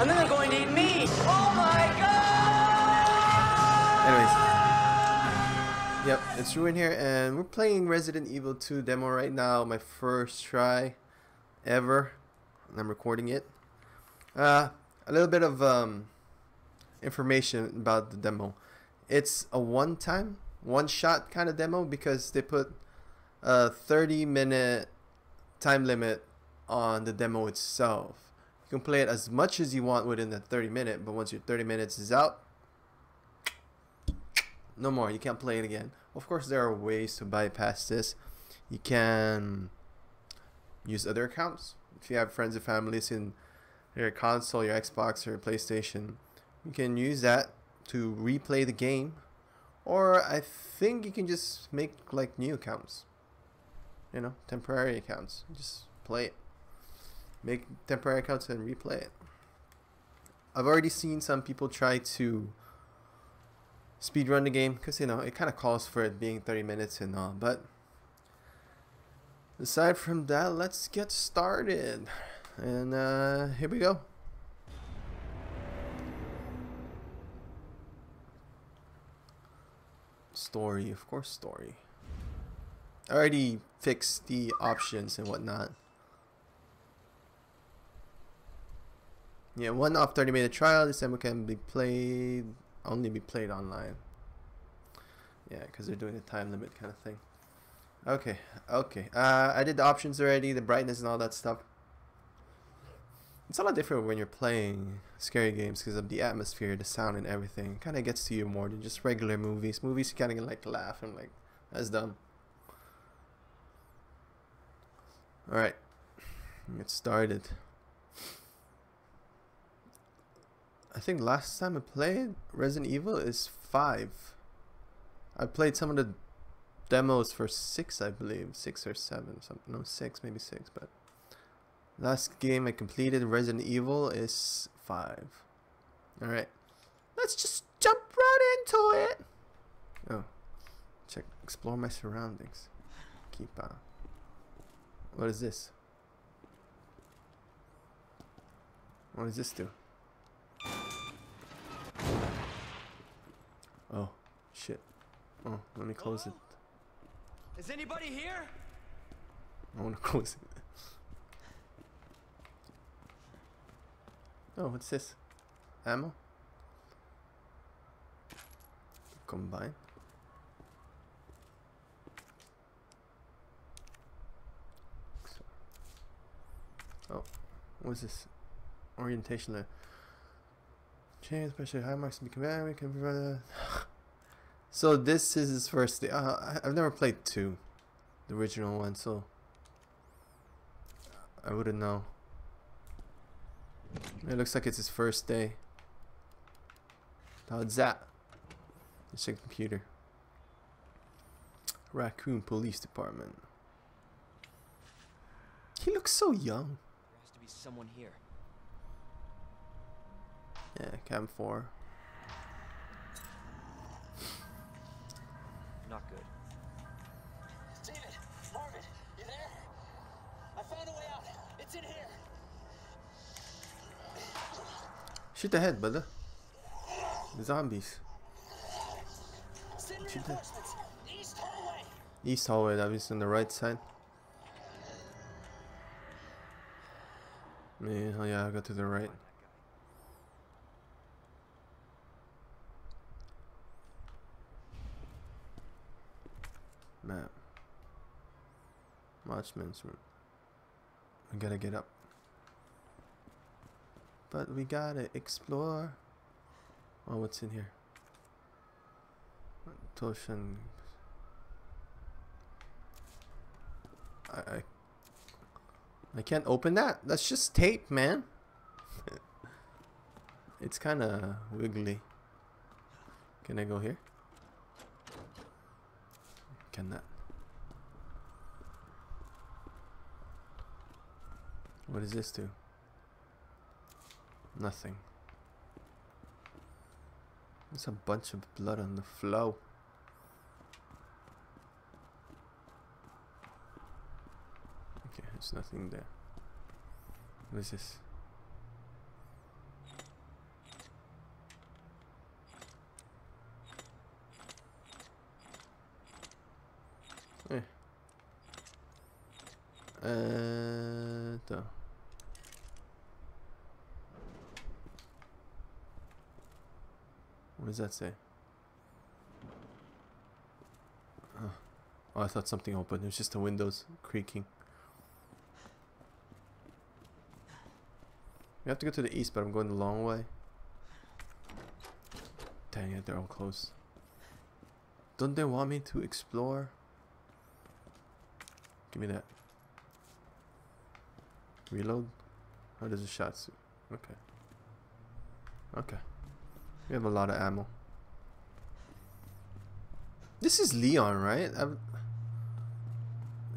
and then they're going to eat me. Oh my god! Anyways. Yep, it's Ruuin here, and we're playing Resident Evil 2 demo right now. My first try ever. And I'm recording it. Uh, a little bit of um, information about the demo. It's a one-time, one-shot kind of demo because they put a 30-minute time limit on the demo itself. You can play it as much as you want within the 30 minute, but once your 30 minutes is out, no more. You can't play it again. Of course, there are ways to bypass this. You can use other accounts. If you have friends and families in your console, your Xbox, or your PlayStation, you can use that to replay the game. Or I think you can just make like new accounts. You know, temporary accounts. Just play it. Make temporary accounts and replay it. I've already seen some people try to speedrun the game because you know it kind of calls for it being 30 minutes and all but aside from that let's get started. And uh, here we go. Story of course story. I already fixed the options and whatnot yeah one off 30 minute trial this demo can be played only be played online yeah because they're doing a time limit kind of thing okay okay uh, I did the options already the brightness and all that stuff it's a lot different when you're playing scary games because of the atmosphere, the sound, and everything. It kind of gets to you more than just regular movies. Movies, you kind of like laugh and like, that's dumb. Alright, get started. I think last time I played Resident Evil is 5. I played some of the demos for 6, I believe. 6 or 7, something. No, 6, maybe 6, but Last game I completed, Resident Evil, is 5. Alright. Let's just jump right into it! Oh. Check, explore my surroundings. Keep on. What is this? What does this do? Oh, shit. Oh, let me close it. Is anybody here? I want to close it. Oh, what's this? Ammo? Combine? Oh, what's this? Orientation there. Change especially high marks to be command. We can So this is his first day. Uh, I've never played two, the original one, so I wouldn't know. It looks like it's his first day. How's that? Let's check computer. Raccoon Police Department. He looks so young. There has to be someone here. Yeah, cam 4. Not good. David, Marvin, you there? I found a way out. It's in here. Shoot the head, brother. The zombies. Shoot that. reinforcements. East hallway. East hallway, that means on the right side. Me, oh yeah, I got to the right. Map. Watchman's room. We gotta get up. But we gotta explore. Oh, what's in here? Toshan. I, I I can't open that. That's just tape, man. it's kind of wiggly. Can I go here? Cannot. Uh, what does this do? Nothing. There's a bunch of blood on the floor. Okay, there's nothing there. What is this? Eee. What does that say? Oh, oh I thought something opened. It was just the windows creaking. We have to go to the east, but I'm going the long way. Dang it, they're all close. Don't they want me to explore? Give me that. Reload? How does a shot suit? Okay. Okay. We have a lot of ammo. This is Leon, right? I've...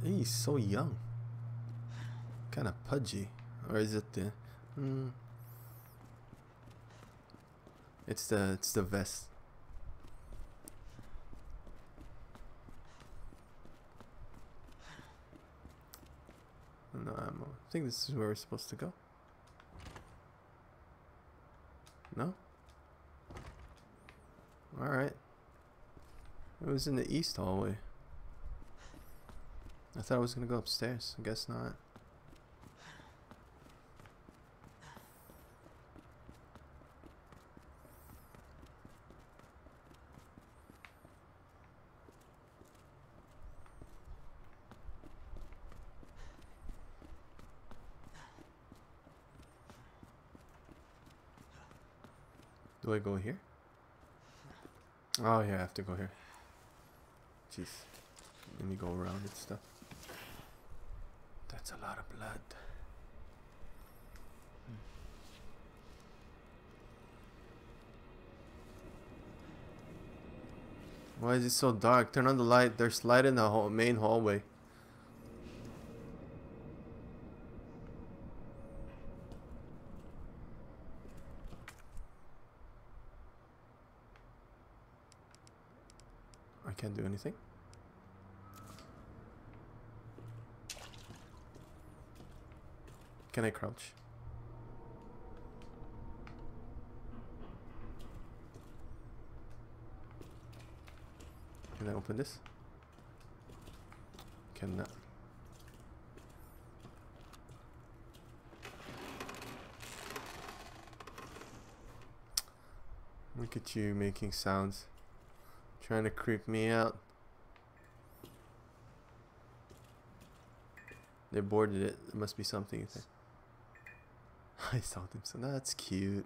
He's so young. Kind of pudgy. Or is it the... Hmm. It's the it's the vest. No ammo. I think this is where we're supposed to go. No? Alright. It was in the east hallway. I thought I was gonna go upstairs. I guess not. I go here? Oh yeah, I have to go here. Jeez. Let me go around and stuff. That's a lot of blood. Why is it so dark? Turn on the light. There's light in the hall main hallway. Do anything. Can I crouch? Can I open this? Cannot. Look at you making sounds. Trying to creep me out. They boarded it. There must be something in there. I saw them, so that's cute.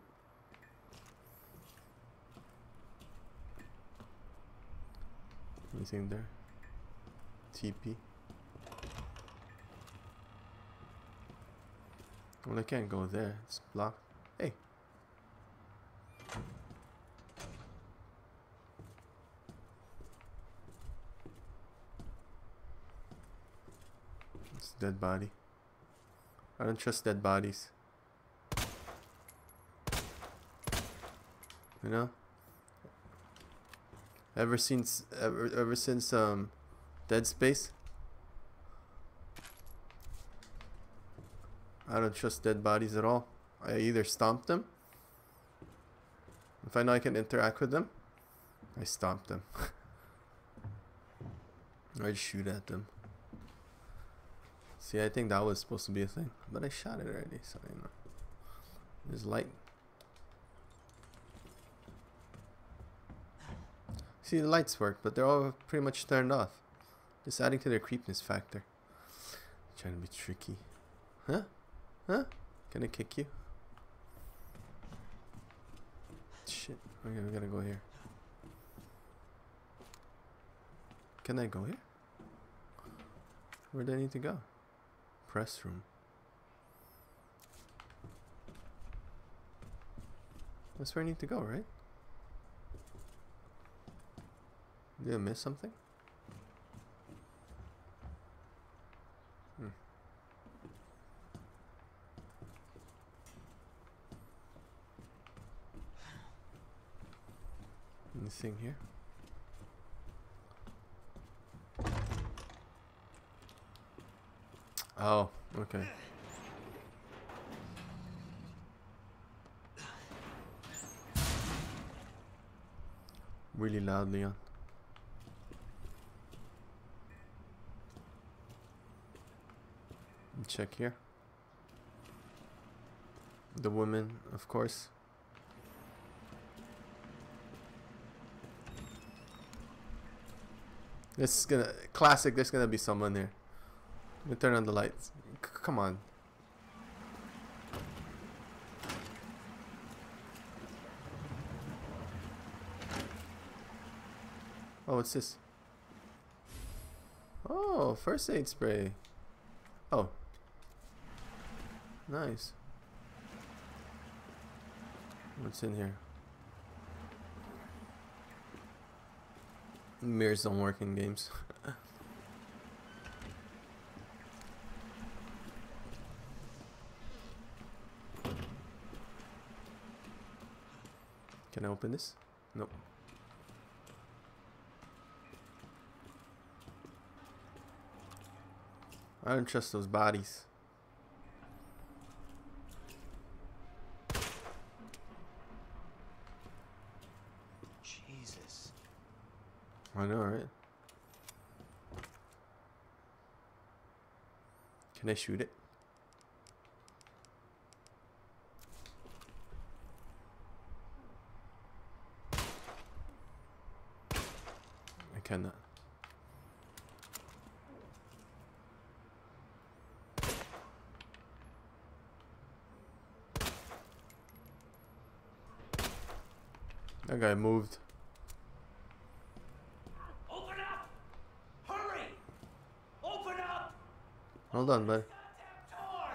Anything there? TP. Well, I can't go there. It's blocked. Dead body. I don't trust dead bodies. You know? Ever since ever ever since um Dead Space I don't trust dead bodies at all. I either stomp them if I know I can interact with them, I stomp them. I shoot at them. See, I think that was supposed to be a thing, but I shot it already, so you know. There's light. See, the lights work, but they're all pretty much turned off. Just adding to their creepiness factor. Trying to be tricky. Huh? Huh? Can I kick you? Shit. Okay, we gotta go here. Can I go here? Where do I need to go? Press room. That's where I need to go, right? Did I miss something? Hmm. Anything here? Oh, okay. Really loud, Leon. check here. The woman, of course. This is gonna classic. There's gonna be someone there. Let me turn on the lights. C come on. Oh, what's this? Oh, first aid spray. Oh. Nice. What's in here? Mirrors don't work in games. Can I open this? Nope. I don't trust those bodies. Jesus. I know, right? Can I shoot it? Cannot. That guy moved. Open up! Hurry! Open up! Hold on, bud. Goddamn door!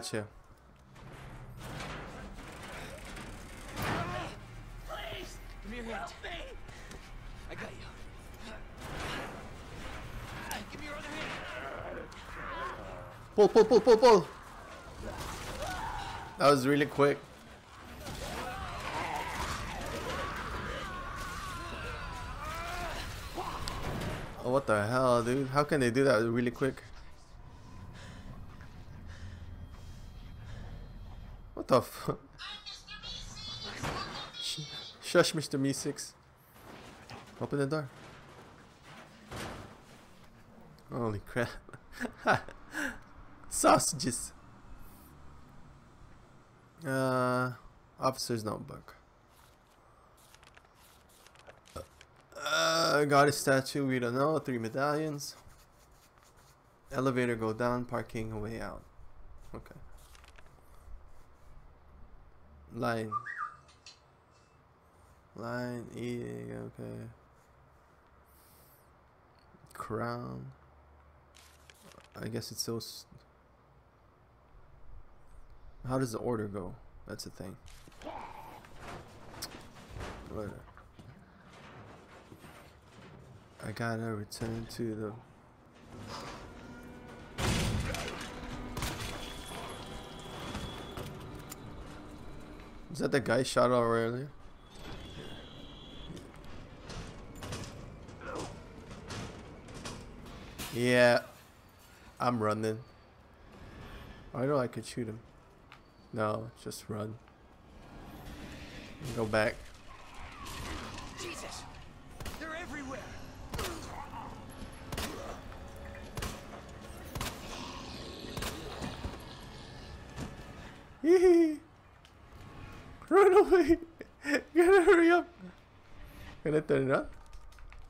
Alright, I got you. Please! Give me your hand. Me! I got you. Give me your other hand. Pull, pull, pull, pull, pull. That was really quick. Oh, what the hell, dude? How can they do that really quick? The f- Shush, Mr. Me6. Open the door. Holy crap. Sausages. Uh, officer's notebook. Uh, got a statue, we don't know. Three medallions. Elevator go down, parking way out. Okay. Line. Line, eating, okay. Crown. I guess it's so. How does the order go? That's the thing. What? I gotta return to the. Is that the guy shot out earlier? Yeah, I'm running. I know I could shoot him. No, just run. Go back. Jesus. They're everywhere. Yee! Run away! Gotta hurry up! I it on?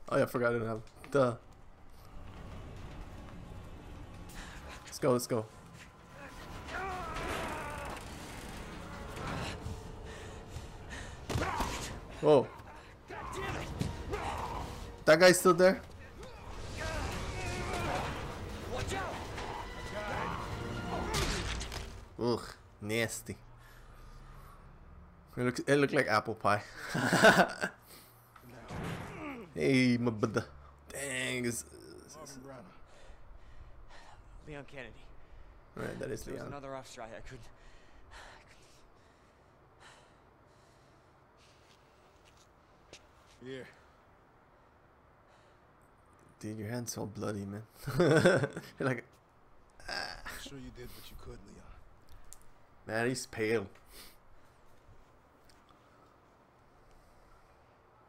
Oh yeah, I forgot it now. Duh. Let's go, let's go. Whoa. That guy's still there? Ugh, nasty. It looks it looked like apple pie. hey, my brother. Dang, is Leon Kennedy. right. That is There was Leon. another officer I, I couldn't. Here. Dude, your hand's all bloody, man. You're like, ah. I'm sure you did what you could, Leon. man, he's pale.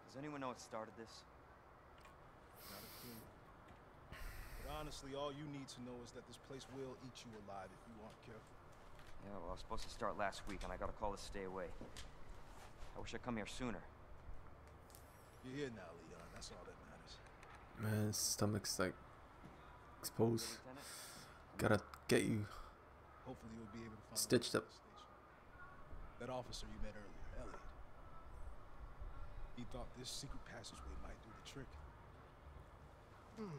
Does anyone know what started this? Not a clue. But honestly, all you need to know is that this place will eat you alive if you aren't careful. Yeah, well, I was supposed to start last week, and I got a call to stay away. I wish I'd come here sooner. You're here now, Leon. That's all that matters. Man, his stomach's like exposed. Lieutenant? Gotta get you. Hopefully, you'll be able to find Stitched up. That officer you met earlier, Elliot. He thought this secret passageway might do the trick. Hmm.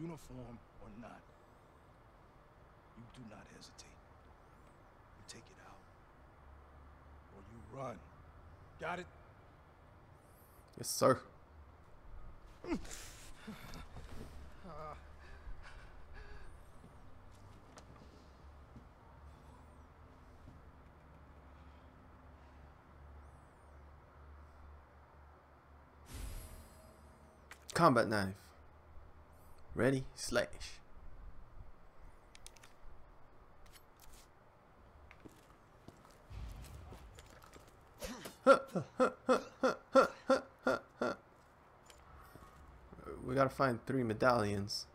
uniform or not, you do not hesitate. You take it out. Or you run. Got it? Yes, sir. Combat knife. Ready, slash. We gotta find three medallions.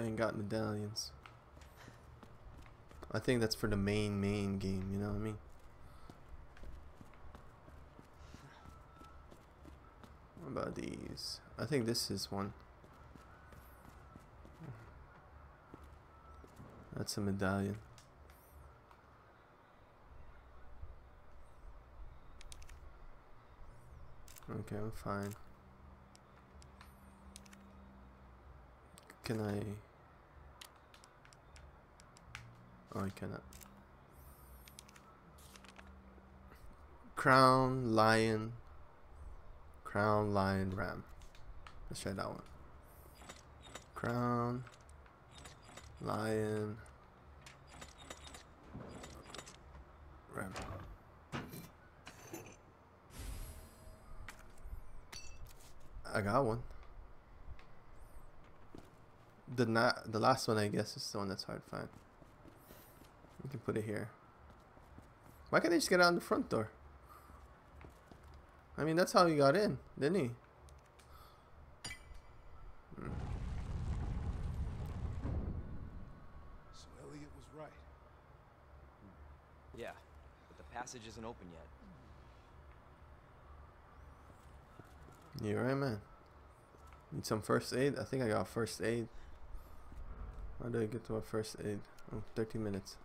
I ain't got medallions. I think that's for the main main game, you know what I mean? What about these? I think this is one. That's a medallion. Okay, I'm fine. Can I? Oh, Oh, I cannot. Crown, lion, crown, lion, ram. Let's try that one. Crown, lion, ram. I got one. The na the last one I guess is the one that's hard to find. We can put it here. Why can't they just get out in the front door? I mean that's how he got in, didn't he? Hmm. So Elliot was right. Yeah, but the passage isn't open yet. You're right, man. Need some first aid? I think I got first aid. How do I get to a first aid? Oh, 13 minutes.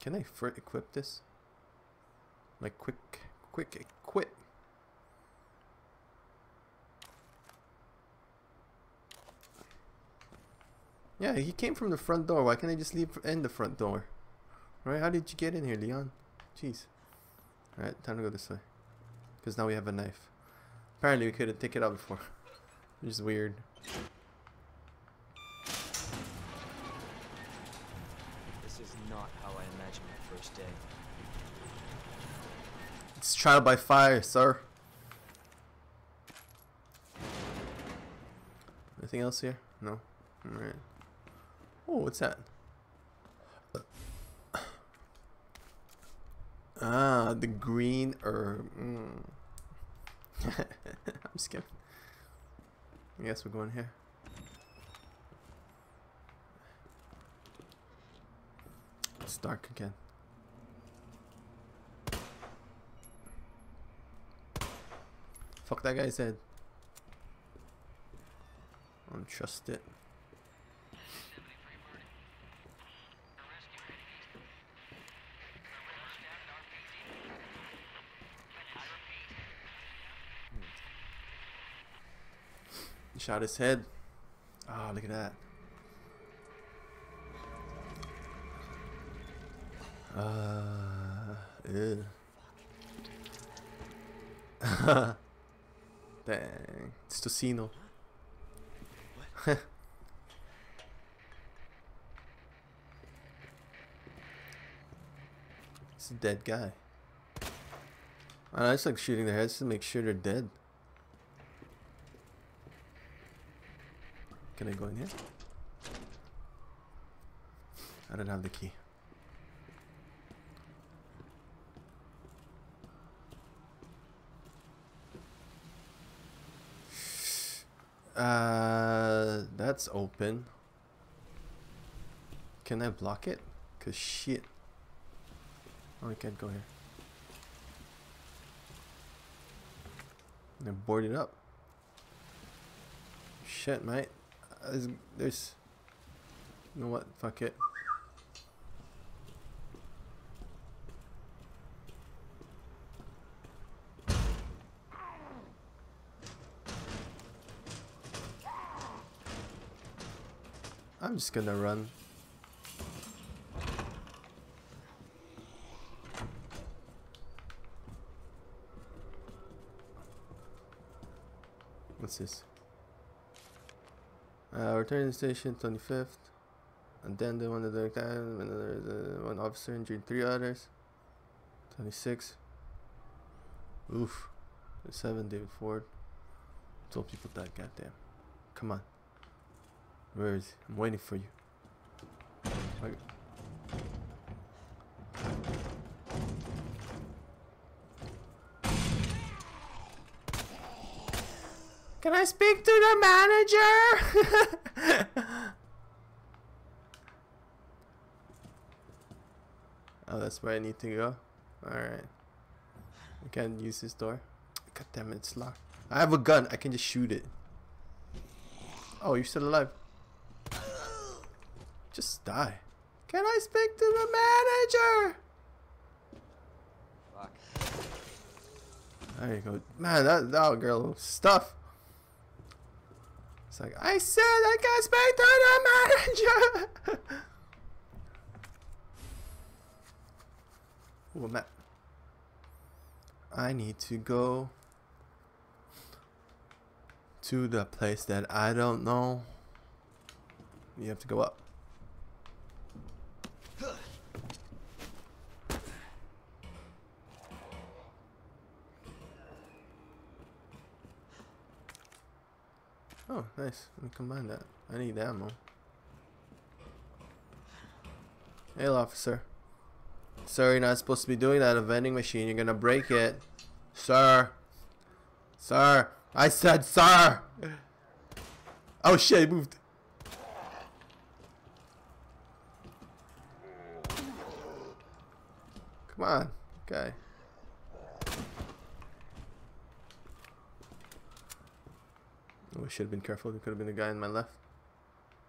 Can I equip this? Like quick, quick equip. Yeah, he came from the front door. Why can't I just leave in the front door? Right? How did you get in here, Leon? Jeez. Alright, time to go this way. Because now we have a knife. Apparently we couldn't take it out before. Which is weird. This is not how I imagined my first day. It's trial by fire, sir. Anything else here? No? Alright. Oh, what's that? Ah, the green herb. Mm. I'm skipping. I guess we're going here. It's dark again. Fuck that guy's head. don't trust it. Shot his head. Oh, look at that. Uh, ew. Dang, it's Tocino. it's a dead guy. I just like shooting their heads to make sure they're dead. Can I go in here? I don't have the key. Uh, that's open. Can I block it? Cause shit. Oh, I can't go here. I board it up. Shit, mate. Uh, There's, there's. You know what? Fuck it. Just gonna run. What's this? Uh, return to the station 25th. And then the one of the time, another the one officer injured three others. 26. Oof. Seven David Ford. Told people died, goddamn. Come on. Where is he? I'm waiting for you. Can I speak to the manager? oh, that's where I need to go. Alright. I can't use this door. God damn it, it's locked. I have a gun. I can just shoot it. Oh, you're still alive. Just die. Can I speak to the manager? Fuck. There you go. Man, that, that girl stuff. It's like, I said I can speak to the manager. Ooh, map. I need to go to the place that I don't know. You have to go up. Oh, nice. Let me combine that. I need ammo. Hail, officer. Sir, you're not supposed to be doing that. A vending machine. You're gonna break it. Sir. Sir. I said sir. Oh shit, he moved. Come on. Okay. I should have been careful. There could have been a guy on my left.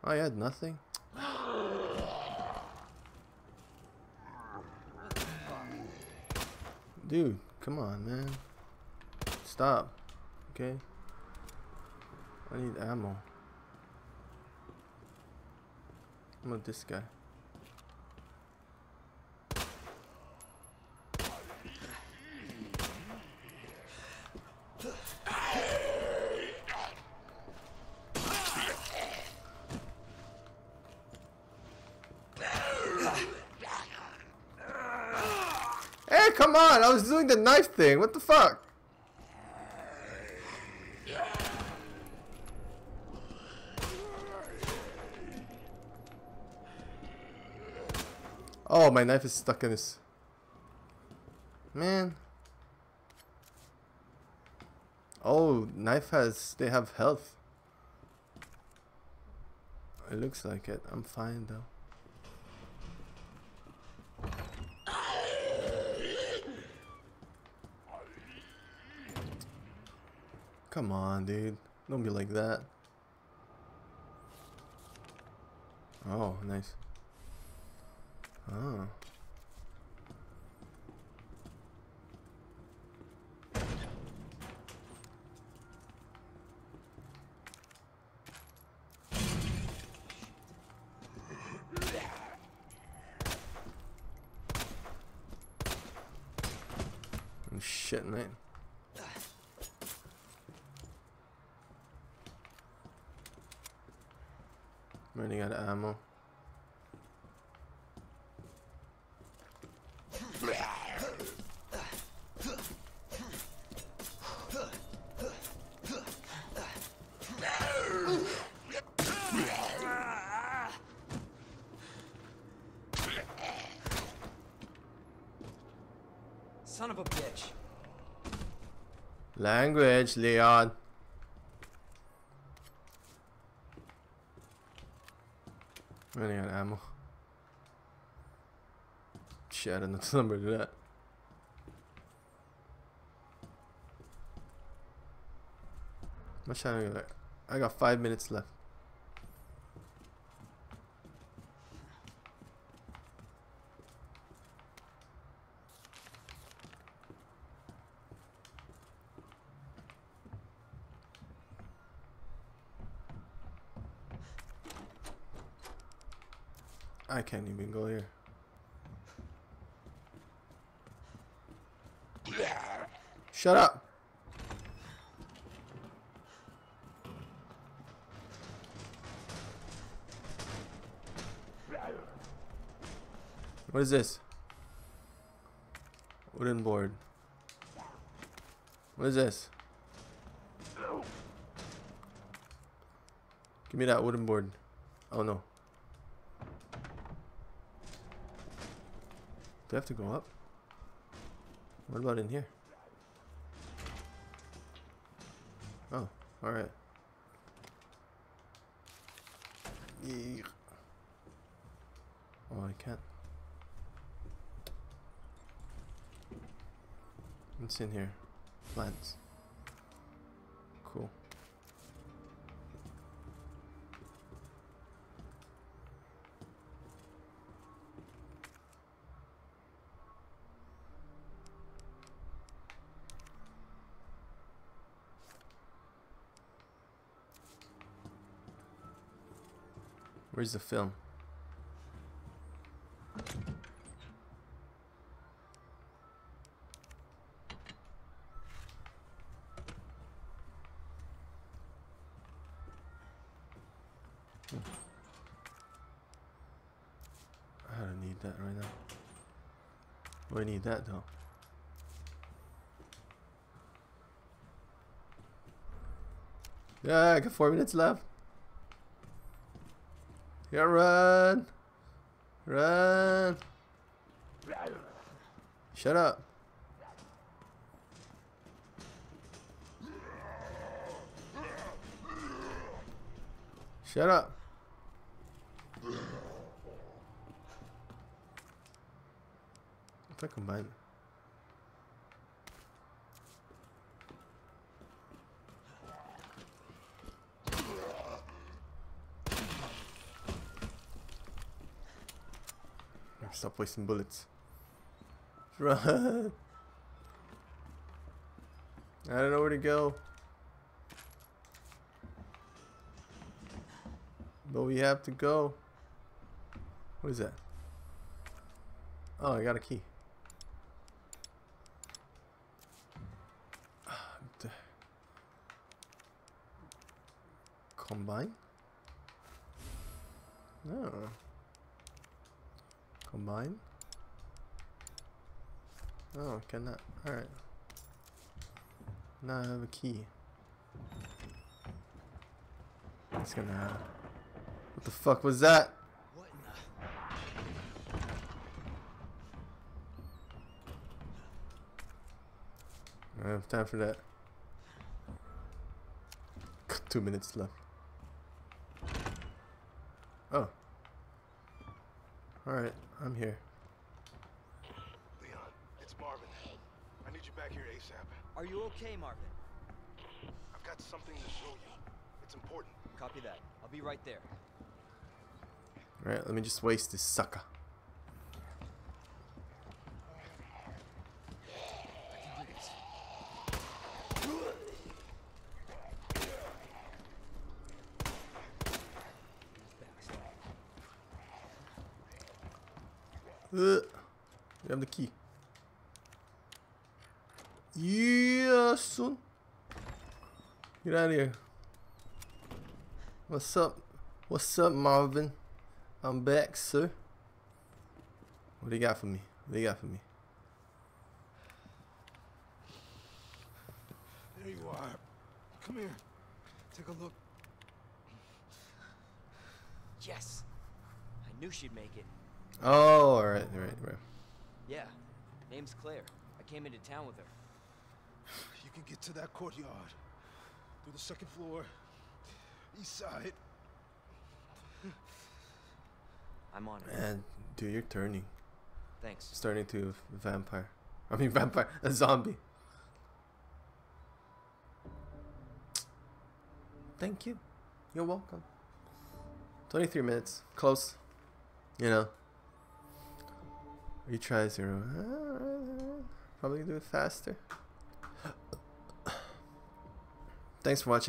Oh, you had nothing? Dude, come on, man. Stop. Okay? I need ammo. I'm with this guy. Hey, come on! I was doing the knife thing. What the fuck? Oh, my knife is stuck in this. Man. Oh, knife has. They have health. It looks like it. I'm fine though. Come on, dude. Don't be like that. Oh, nice. Oh. Ammo. Son of a bitch. Language, Leon. Running out of ammo. Shit, I the number to that. Much time I got? I got five minutes left. I can't even go here. Shut up. What is this? Wooden board. What is this? Give me that wooden board. Oh no. Do I have to go up? What about in here? Oh, alright. Oh, I can't. What's in here? Plants. Where's the film? I don't need that right now. We need that though. Yeah, I got four minutes left. Yeah, run! Run! Shut up. Shut up. If I combine. Stop wasting bullets. Run! I don't know where to go. But we have to go. What is that? Oh, I got a key. Combine? No. Combine? Oh, cannot. Alright. Now I have a key. It's gonna. What the fuck was that? I don't have time for that. Two minutes left. Oh. Alright, I'm here. Leon, it's Marvin. I need you back here ASAP. Are you okay, Marvin? I've got something to show you. It's important. Copy that. I'll be right there. Alright, let me just waste this sucker. Uh, you have the key. Yeah, son. Get out of here. What's up? What's up, Marvin? I'm back, sir. What do you got for me? What do you got for me? There you are. Come here. Take a look. Yes. I knew she'd make it. Oh, alright, right, right. Yeah. Name's Claire. I came into town with her. You can get to that courtyard. Through the second floor. East side. I'm on it. And dude, you're turning. Thanks. Starting to vampire. I mean vampire, a zombie. Thank you. You're welcome. 23 minutes. Close. You know. Retry zero. Probably do it faster. Thanks for watching.